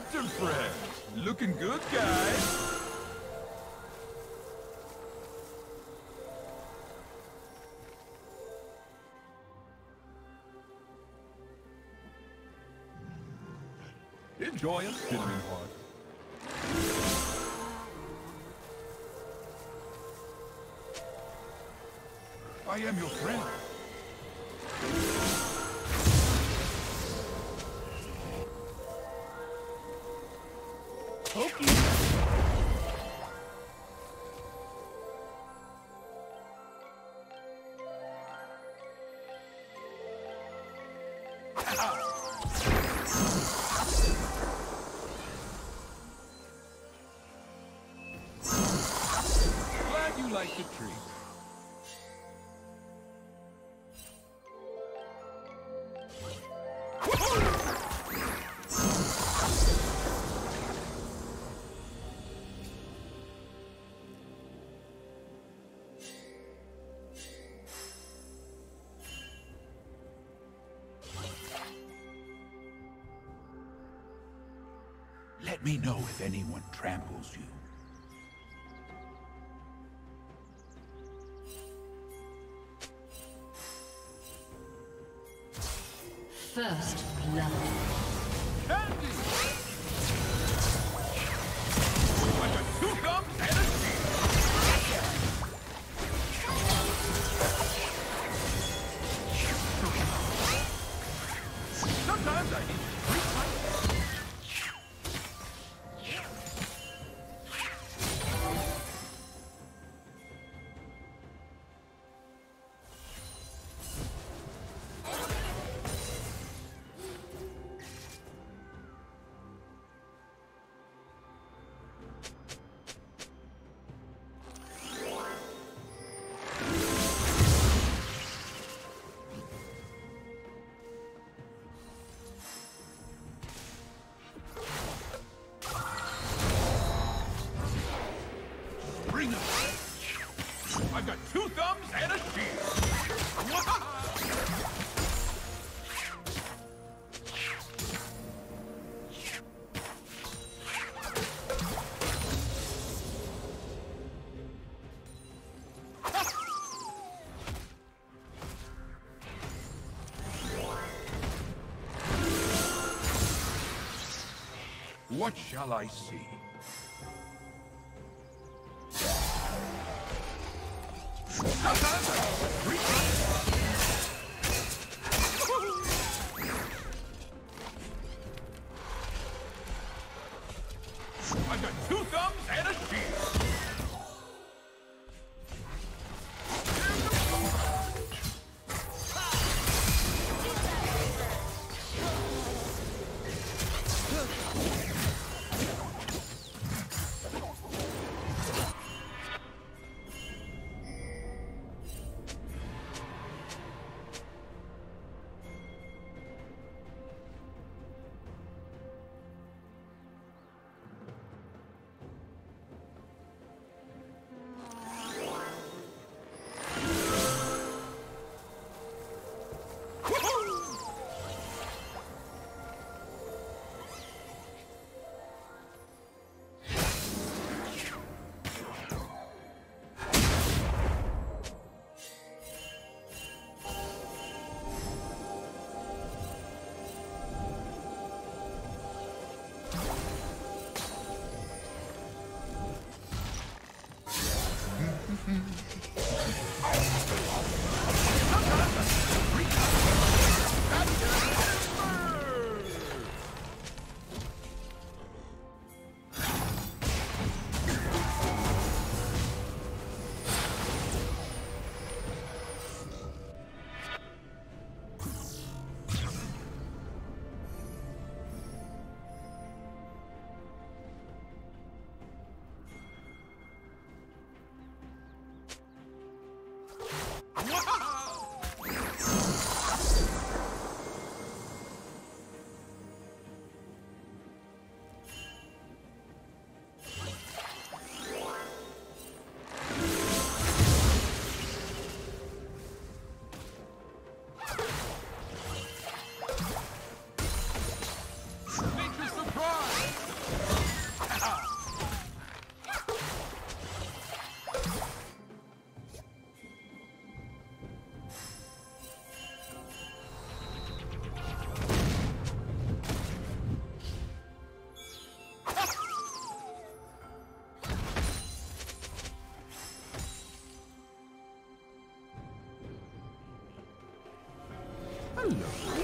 Captain Fred. Looking good, guys. Enjoy it, cinnamon heart. I am your friend. Let me know if anyone tramples you. First blood. What shall I see? I've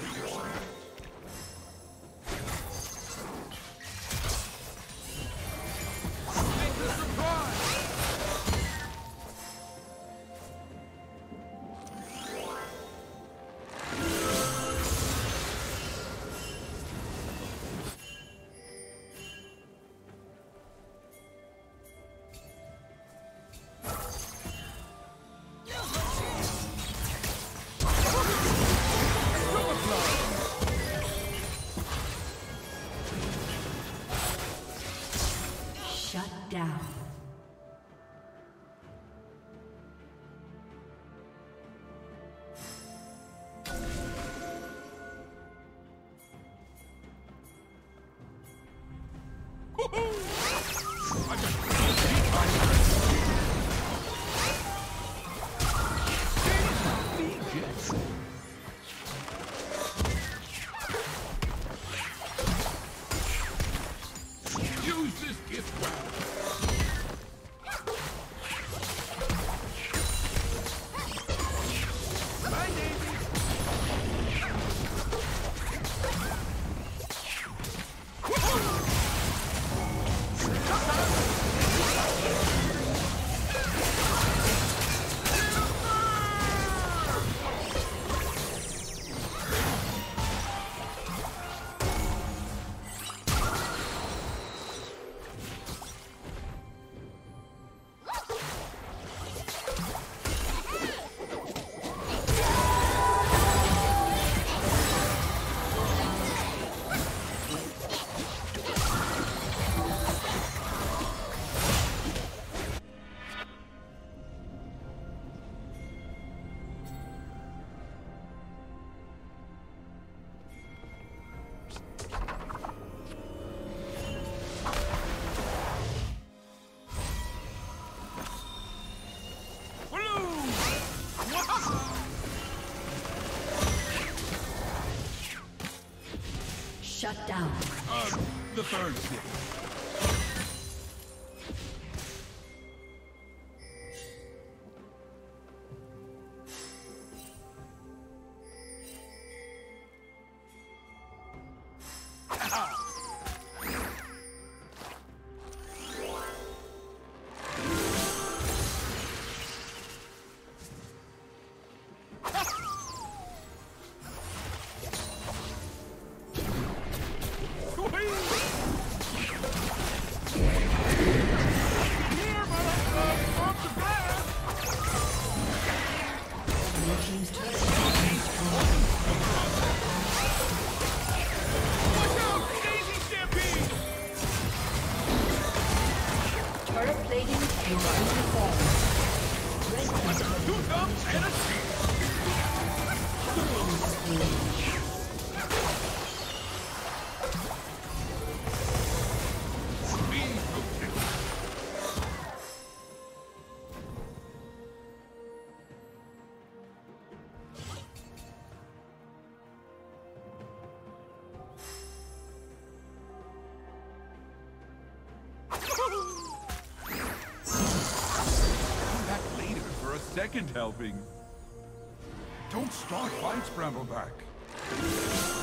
Yeah. Gift well. Shut down. Um, the third skill. Two thumbs and a seat! strong fights, Brambleback.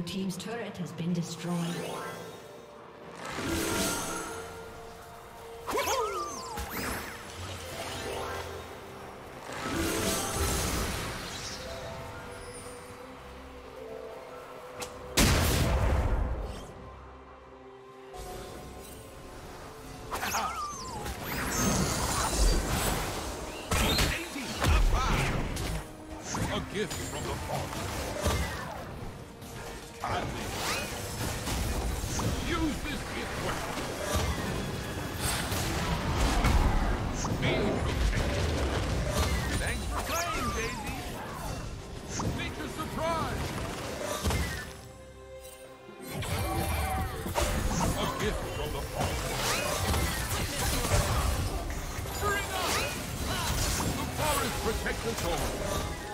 Blue Team's turret has been destroyed. A gift from the Father. Protect the toll.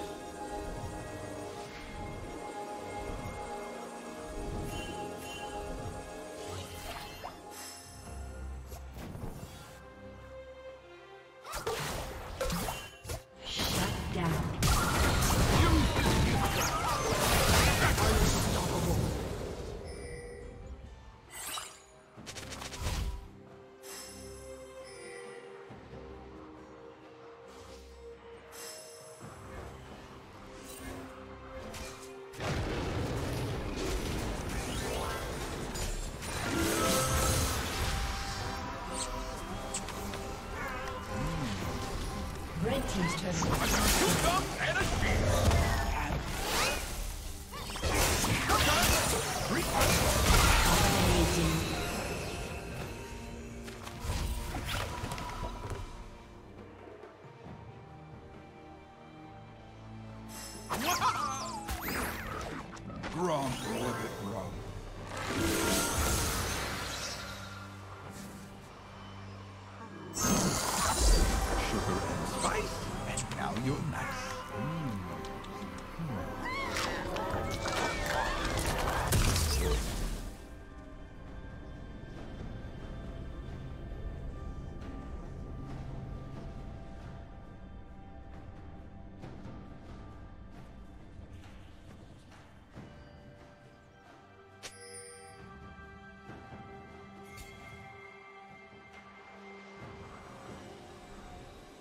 team's turn.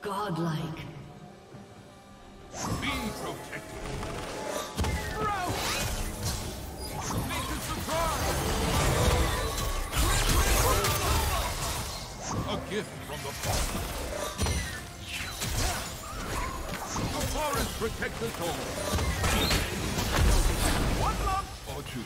Godlike. Be protected. Rout! Make a! A gift from the forest. The forest protects us all. One lump or two.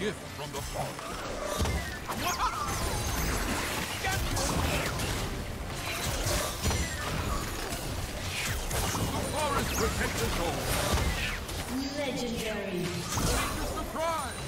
gift from the Father. the forest protects us all. Legendary. Take the surprise!